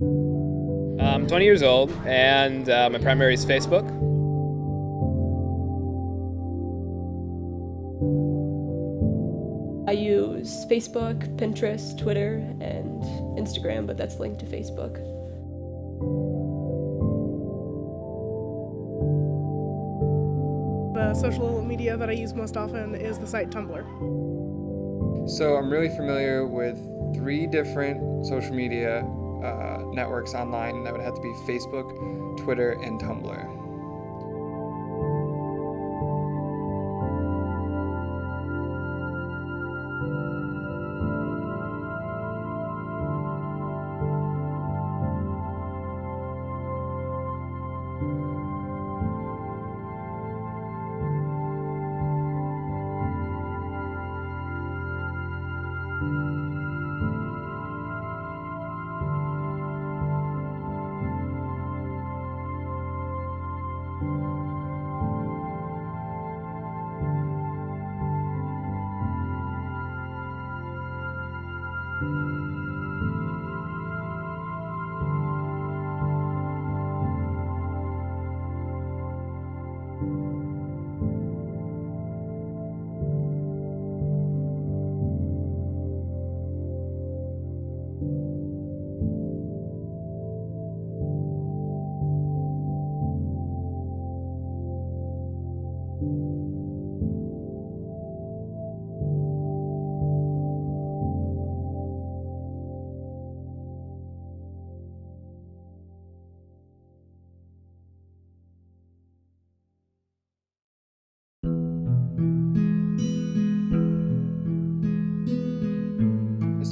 I'm 20 years old, and uh, my primary is Facebook. I use Facebook, Pinterest, Twitter, and Instagram, but that's linked to Facebook. The social media that I use most often is the site Tumblr. So I'm really familiar with three different social media uh, networks online, and that would have to be Facebook, Twitter, and Tumblr.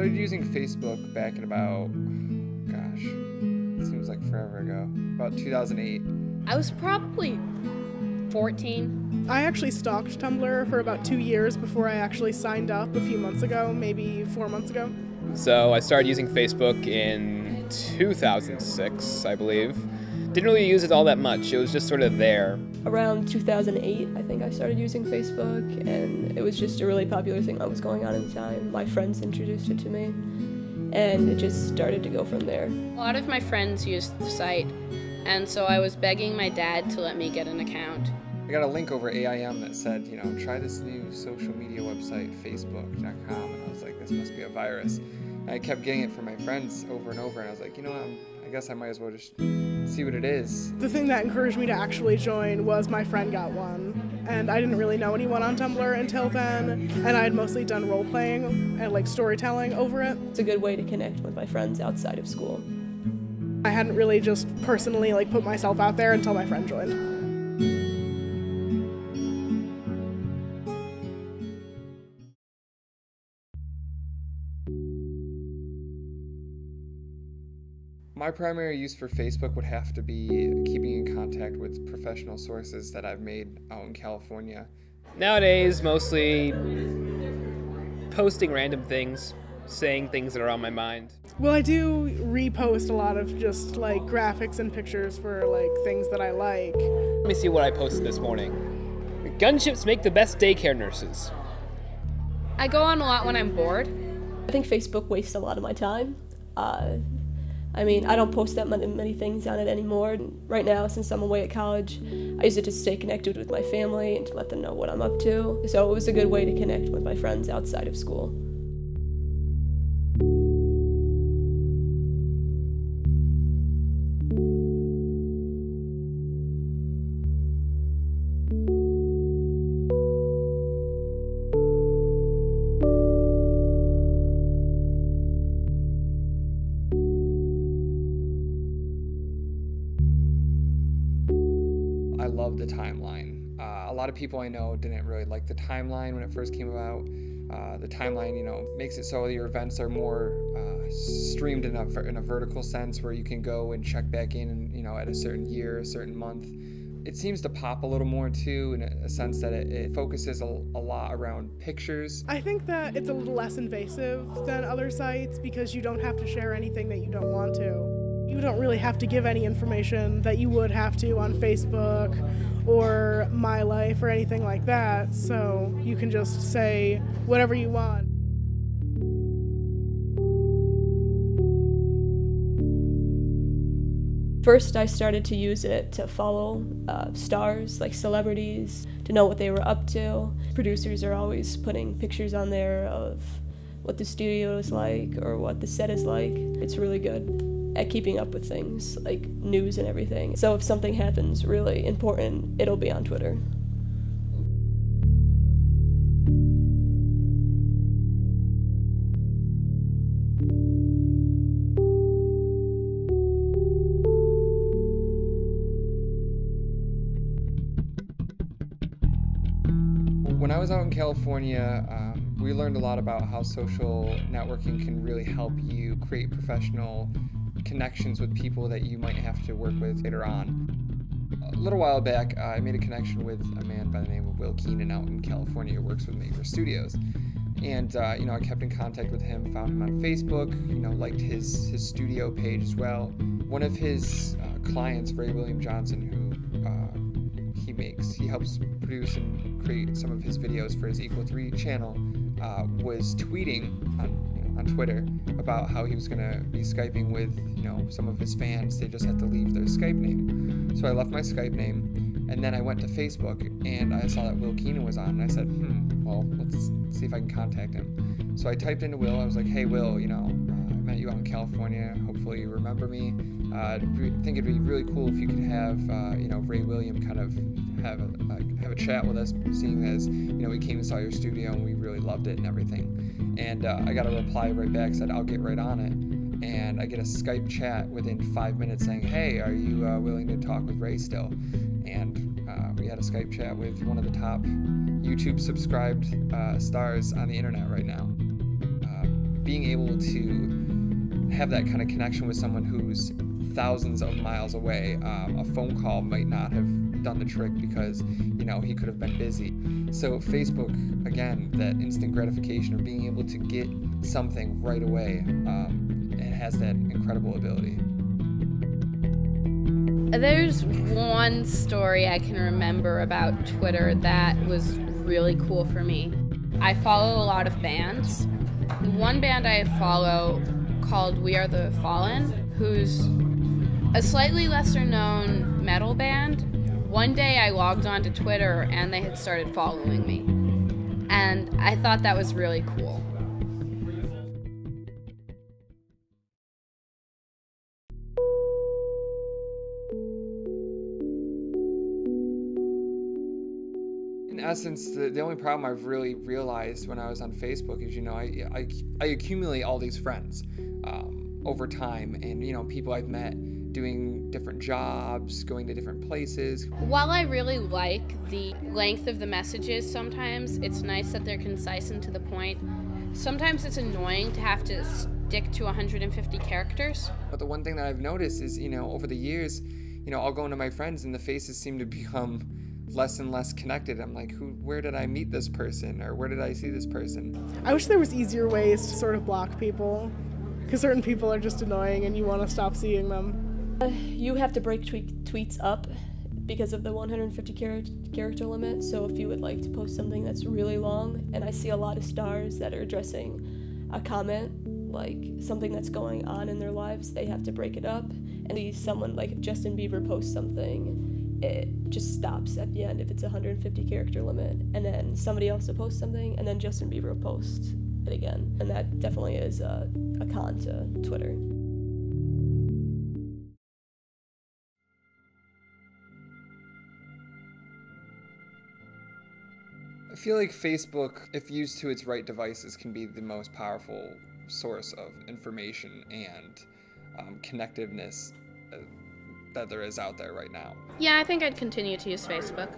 Started using Facebook back in about, gosh, it seems like forever ago, about 2008. I was probably 14. I actually stalked Tumblr for about two years before I actually signed up a few months ago, maybe four months ago. So I started using Facebook in 2006, I believe. Didn't really use it all that much. It was just sort of there. Around 2008, I think I started using Facebook, and it was just a really popular thing that was going on at the time. My friends introduced it to me, and it just started to go from there. A lot of my friends used the site, and so I was begging my dad to let me get an account. I got a link over AIM that said, you know, try this new social media website, Facebook.com, and I was like, this must be a virus. And I kept getting it from my friends over and over, and I was like, you know what, I'm, I guess I might as well just see what it is. The thing that encouraged me to actually join was my friend got one. And I didn't really know anyone on Tumblr until then, and I had mostly done role playing and like storytelling over it. It's a good way to connect with my friends outside of school. I hadn't really just personally like put myself out there until my friend joined. My primary use for Facebook would have to be keeping in contact with professional sources that I've made out in California. Nowadays, mostly posting random things, saying things that are on my mind. Well, I do repost a lot of just like graphics and pictures for like things that I like. Let me see what I posted this morning. Gunships make the best daycare nurses. I go on a lot when I'm bored. I think Facebook wastes a lot of my time. Uh, I mean, I don't post that many, many things on it anymore. Right now, since I'm away at college, I use it to stay connected with my family and to let them know what I'm up to. So it was a good way to connect with my friends outside of school. Love the timeline. Uh, a lot of people I know didn't really like the timeline when it first came about. Uh, the timeline, you know, makes it so your events are more uh, streamed in a, in a vertical sense where you can go and check back in, and, you know, at a certain year, a certain month. It seems to pop a little more too, in a, sense that it, it focuses a, a lot around pictures. I think that it's a little less invasive than other sites because you don't have to share anything that you don't want to. You don't really have to give any information that you would have to on Facebook or My Life or anything like that, so you can just say whatever you want. First, I started to use it to follow uh, stars, like celebrities, to know what they were up to. Producers are always putting pictures on there of what the studio is like or what the set is like. It's really good at keeping up with things, like news and everything. So if something happens really important, it'll be on Twitter. When I was out in California, um, we learned a lot about how social networking can really help you create professional connections with people that you might have to work with later on. A little while back, uh, I made a connection with a man by the name of Will Keenan out in California who works with Maker Studios. And uh, you know, I kept in contact with him, found him on Facebook, you know, liked his his studio page as well. One of his uh, clients, Ray William Johnson, who uh, he makes, he helps produce and create some of his videos for his Equal 3 channel, uh, was tweeting on, on Twitter about how he was going to be Skyping with, you know, some of his fans. They just had to leave their Skype name. So I left my Skype name, and then I went to Facebook, and I saw that Will Keenan was on, and I said, hmm, well, let's see if I can contact him. So I typed into Will, I was like, hey, Will, you know, uh, I met you out in California. Hopefully you remember me. Uh, I think it'd be really cool if you could have, uh, you know, Ray William kind of have a, uh, have a chat with us, seeing as you know we came and saw your studio and we really loved it and everything. And uh, I got a reply right back said I'll get right on it. And I get a Skype chat within five minutes saying, "Hey, are you uh, willing to talk with Ray still?" And uh, we had a Skype chat with one of the top YouTube subscribed uh, stars on the internet right now. Uh, being able to have that kind of connection with someone who's thousands of miles away, um, a phone call might not have done the trick because you know he could have been busy. So Facebook, again, that instant gratification of being able to get something right away, um, it has that incredible ability. There's one story I can remember about Twitter that was really cool for me. I follow a lot of bands. One band I follow called We Are the Fallen, who's a slightly lesser known metal band. One day I logged onto Twitter and they had started following me. And I thought that was really cool. In essence, the, the only problem I've really realized when I was on Facebook is, you know, I, I, I accumulate all these friends um, over time and, you know, people I've met doing different jobs, going to different places. While I really like the length of the messages sometimes, it's nice that they're concise and to the point. Sometimes it's annoying to have to stick to 150 characters. But the one thing that I've noticed is, you know, over the years, you know, I'll go into my friends and the faces seem to become less and less connected. I'm like, who where did I meet this person or where did I see this person? I wish there was easier ways to sort of block people because certain people are just annoying and you want to stop seeing them. You have to break tweet- tweets up because of the 150 char- character limit. So if you would like to post something that's really long, and I see a lot of stars that are addressing a comment like something that's going on in their lives, they have to break it up. And see someone like Justin Bieber posts something, it just stops at the end if it's a 150 character limit, and then somebody else will post something, and then Justin Bieber will post it again, and that definitely is a, a con to Twitter. Feel like Facebook, if used to its right devices, can be the most powerful source of information and um, connectiveness uh, that there is out there right now. Yeah, I think I'd continue to use Facebook.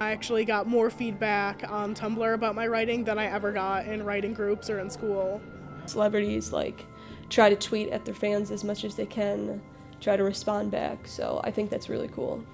I actually got more feedback on Tumblr about my writing than I ever got in writing groups or in school. Celebrities like try to tweet at their fans as much as they can, try to respond back. So I think that's really cool.